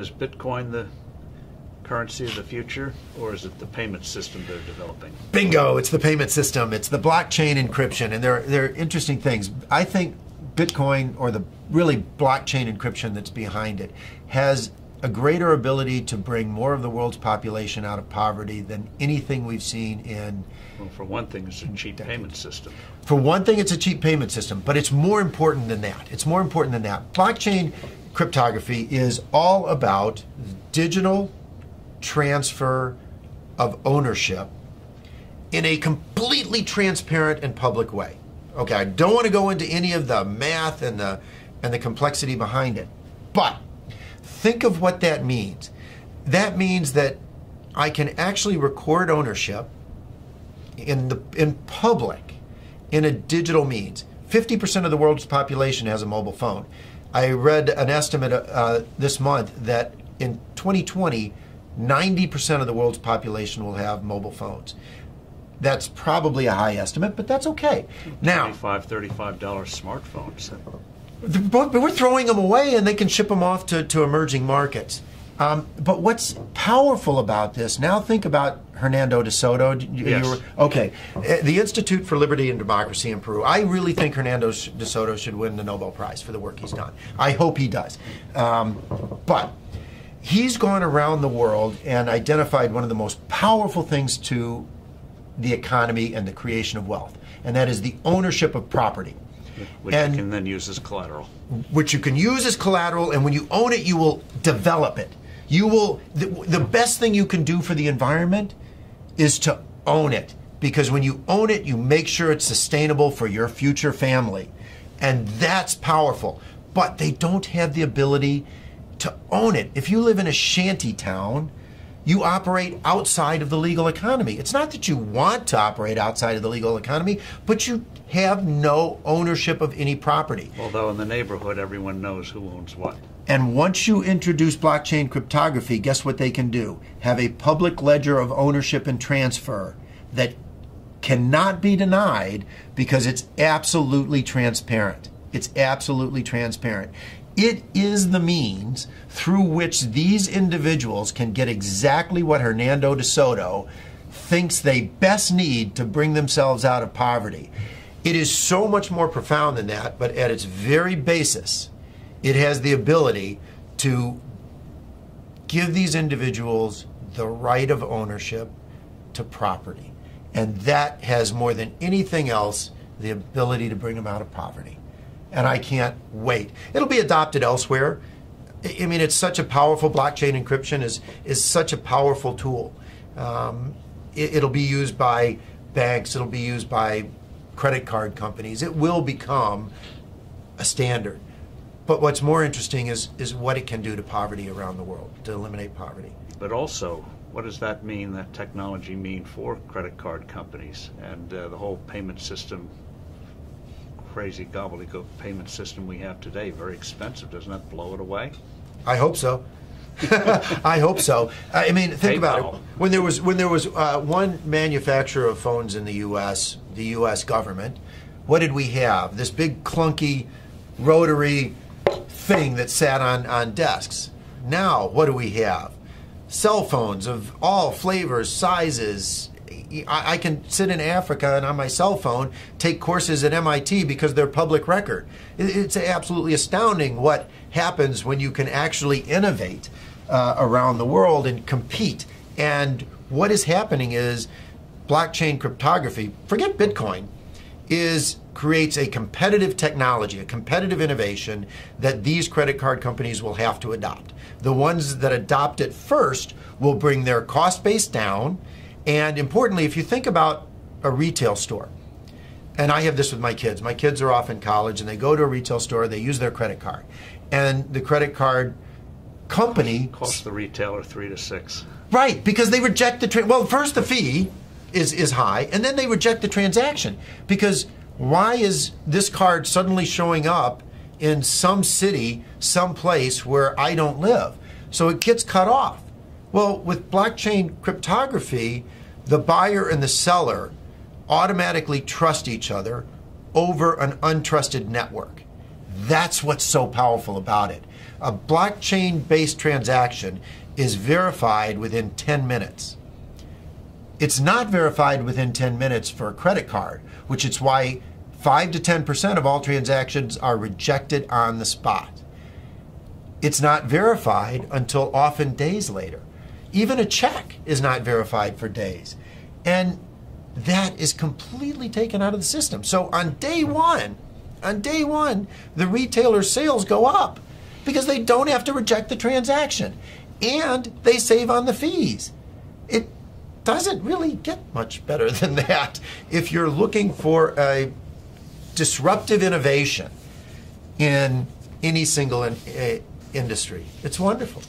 Is Bitcoin the currency of the future, or is it the payment system they're developing? Bingo! It's the payment system. It's the blockchain encryption, and they're they're interesting things. I think Bitcoin, or the really blockchain encryption that's behind it, has a greater ability to bring more of the world's population out of poverty than anything we've seen in. Well, for one thing, it's a cheap payment system. For one thing, it's a cheap payment system, but it's more important than that. It's more important than that. Blockchain cryptography is all about digital transfer of ownership in a completely transparent and public way. Okay, I don't want to go into any of the math and the and the complexity behind it. But think of what that means. That means that I can actually record ownership in the in public in a digital means. 50% of the world's population has a mobile phone. I read an estimate uh, this month that in 2020, 90% of the world's population will have mobile phones. That's probably a high estimate, but that's okay. Now, $25, $35 smartphones. but we're throwing them away and they can ship them off to, to emerging markets. Um, but what's powerful about this, now think about Hernando de Soto. You, yes. you were, okay. Uh, the Institute for Liberty and Democracy in Peru. I really think Hernando de Soto should win the Nobel Prize for the work he's done. I hope he does. Um, but he's gone around the world and identified one of the most powerful things to the economy and the creation of wealth, and that is the ownership of property. Which and, you can then use as collateral. Which you can use as collateral, and when you own it, you will develop it. You will, the, the best thing you can do for the environment is to own it. Because when you own it, you make sure it's sustainable for your future family. And that's powerful. But they don't have the ability to own it. If you live in a shanty town, you operate outside of the legal economy. It's not that you want to operate outside of the legal economy, but you have no ownership of any property. Although in the neighborhood, everyone knows who owns what. And once you introduce blockchain cryptography, guess what they can do? Have a public ledger of ownership and transfer that cannot be denied because it's absolutely transparent. It's absolutely transparent. It is the means through which these individuals can get exactly what Hernando de Soto thinks they best need to bring themselves out of poverty. It is so much more profound than that, but at its very basis, it has the ability to give these individuals the right of ownership to property. And that has more than anything else the ability to bring them out of poverty and I can't wait. It'll be adopted elsewhere. I mean, it's such a powerful blockchain encryption is is such a powerful tool. Um, it, will be used by banks. It'll be used by credit card companies. It will become a standard. But what's more interesting is is what it can do to poverty around the world to eliminate poverty. But also, what does that mean? That technology mean for credit card companies and uh, the whole payment system crazy gobbledygook payment system we have today very expensive. Doesn't that blow it away? I hope so. I hope so. I mean, think PayPal. about it. When there was when there was uh, one manufacturer of phones in the U.S., the U.S. government, what did we have? This big clunky rotary thing that sat on on desks. Now, what do we have? Cell phones of all flavors, sizes, I, can sit in Africa and on my cell phone take courses at MIT because they're public record. It's absolutely astounding what happens when you can actually innovate uh, around the world and compete. And what is happening is blockchain cryptography, forget Bitcoin, is creates a competitive technology, a competitive innovation that these credit card companies will have to adopt. The ones that adopt it first will bring their cost base down and importantly, if you think about a retail store, and I have this with my kids. My kids are off in college and they go to a retail store, they use their credit card. And the credit card company costs the retailer three to six. Right, because they reject the tra- well, first the fee is is high, and then they reject the transaction. Because why is this card suddenly showing up in some city, some place where I don't live? So it gets cut off. Well, with blockchain cryptography, the buyer and the seller automatically trust each other over an untrusted network. That's what's so powerful about it. A blockchain based transaction is verified within 10 minutes. It's not verified within 10 minutes for a credit card, which is why 5 to 10% of all transactions are rejected on the spot. It's not verified until often days later. Even a check is not verified for days. And that is completely taken out of the system. So on day one, on day one, the retailer's sales go up because they don't have to reject the transaction and they save on the fees. It doesn't really get much better than that if you're looking for a disruptive innovation in any single in, uh, industry. It's wonderful.